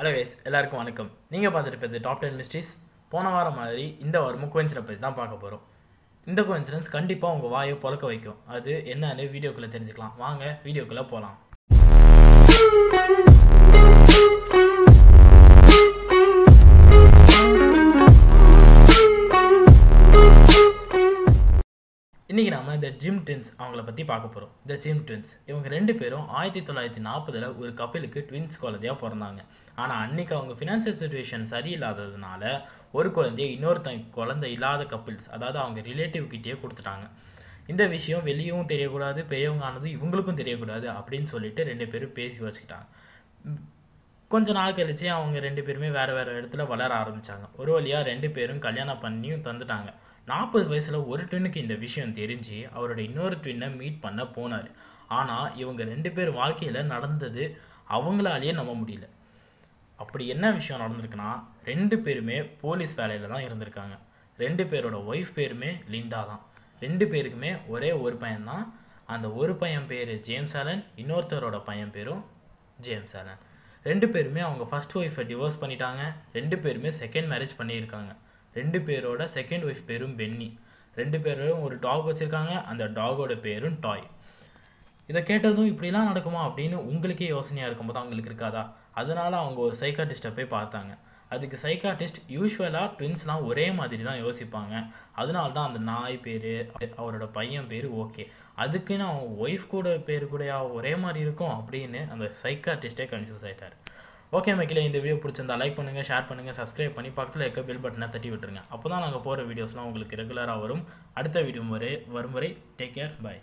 Hello ways எல்லாருக்கும் வணக்கம். நீங்கள் பார்த்துட்டு இருப்பது டாப் டென் மிஸ்ட்ரிஸ் போன வாரம் மாதிரி இந்த வாரமும் கோயின்சிடன்ஸ் பற்றி தான் பார்க்க போகிறோம் இந்த கோயின்சிடன்ஸ் கண்டிப்பாக உங்கள் வாயை பழக்க வைக்கும். அது என்னன்னு வீடியோக்குள்ளே தெரிஞ்சுக்கலாம். வாங்க வீடியோக்குள்ளே போகலாம் இன்றைக்கி நாம இந்த ஜிம் ட்வின்ஸ் அவங்கள பற்றி பார்க்க போகிறோம் இந்த ஜிம் ட்வின்ஸ் இவங்க ரெண்டு பேரும் ஆயிரத்தி தொள்ளாயிரத்தி நாற்பதில் ஒரு கப்பலுக்கு ட்வின்ஸ் குழந்தையாக பிறந்தாங்க. ஆனால் அன்னைக்கு அவங்க ஃபினான்ஷியல் சுச்சுவேஷன் சரியில்லாததுனால ஒரு குழந்தைய இன்னொருத்தன் குழந்தை இல்லாத கப்பிள்ஸ் அதாவது அவங்க ரிலேட்டிவ் கிட்டேயே கொடுத்துட்டாங்க. இந்த விஷயம் வெளியவும் தெரியக்கூடாது பெரியவங்க ஆனது இவங்களுக்கும் தெரியக்கூடாது அப்படின்னு சொல்லிட்டு ரெண்டு பேரும் பேசி வச்சுக்கிட்டாங்க. கொஞ்ச நாள் கழிச்சு அவங்க ரெண்டு பேருமே வேறு வேறு இடத்துல வளர ஆரம்பித்தாங்க ஒரு வழியாக ரெண்டு பேரும் கல்யாணம் பண்ணியும் தந்துட்டாங்க. நாற்பது வயசில் ஒரு ட்வின்னுக்கு இந்த விஷயம் தெரிஞ்சு அவரோட இன்னொரு ட்வின்னை மீட் பண்ண போனார். ஆனால் இவங்க ரெண்டு பேர் வாழ்க்கையில் நடந்தது அவங்களாலேயே நம்ப முடியல. அப்படி என்ன விஷயம் நடந்திருக்குன்னா ரெண்டு பேருமே போலீஸ் வேலையில் தான் இருந்திருக்காங்க. ரெண்டு பேரோட ஒய்ஃப் பேருமே லிண்டா தான். ரெண்டு பேருக்குமே ஒரே ஒரு பையன்தான் அந்த ஒரு பையன் பேர் ஜேம்ஸ் ஆலன் இன்னொருத்தரோட பையன் பேரும் ஜேம்ஸ் ஆலன். ரெண்டு பேருமே அவங்க ஃபர்ஸ்ட் ஒய்ஃபை டிவோர்ஸ் பண்ணிட்டாங்க. ரெண்டு பேருமே செகண்ட் மேரேஜ் பண்ணியிருக்காங்க. ரெண்டு பேரோட செகண்ட் ஒய்ஃப் பேரும் பென்னி ரெண்டு பேரும் ஒரு டாக் வச்சுருக்காங்க. அந்த டாகோட பேரும் டாய் இதை கேட்டதும் இப்படிலாம் நடக்குமா அப்படின்னு உங்களுக்கே யோசனையாக இருக்கும்போது அவங்களுக்கு இருக்காதா? அதனால் அவங்க ஒரு சைக்காட்டிஸ்ட்டை போய் பார்த்தாங்க. அதுக்கு சைக்காட்டிஸ்ட் யூஸ்வலாக ட்வின்ஸ்லாம் ஒரே மாதிரி தான் யோசிப்பாங்க. அதனால தான் அந்த நாய் பேர் அவரோட பையன் பேர் ஓகே அதுக்குன்னு அவன் ஒய்ஃப் கூட பேர் கூடயா ஒரே மாதிரி இருக்கும் அப்படின்னு அந்த சைக்காட்டிஸ்டே கன்ஃபியூஸ் ஆகிட்டார் ஓகே மக்களே இந்த வீடியோ பிடிச்சிருந்தா லைக் பண்ணுங்கள் ஷேர் பண்ணுங்கள் சப்ஸ்கிரைப் பண்ணி பக்கத்தில் இருக்க பெல் பட்டனை தட்டி விட்டுருங்க. அப்போ தான் நாங்கள் போகிற வீடியோஸ்லாம் உங்களுக்கு ரெகுலராக வரும். அடுத்த வீடியோ வரை வரும் வரை டேக் கேர் பை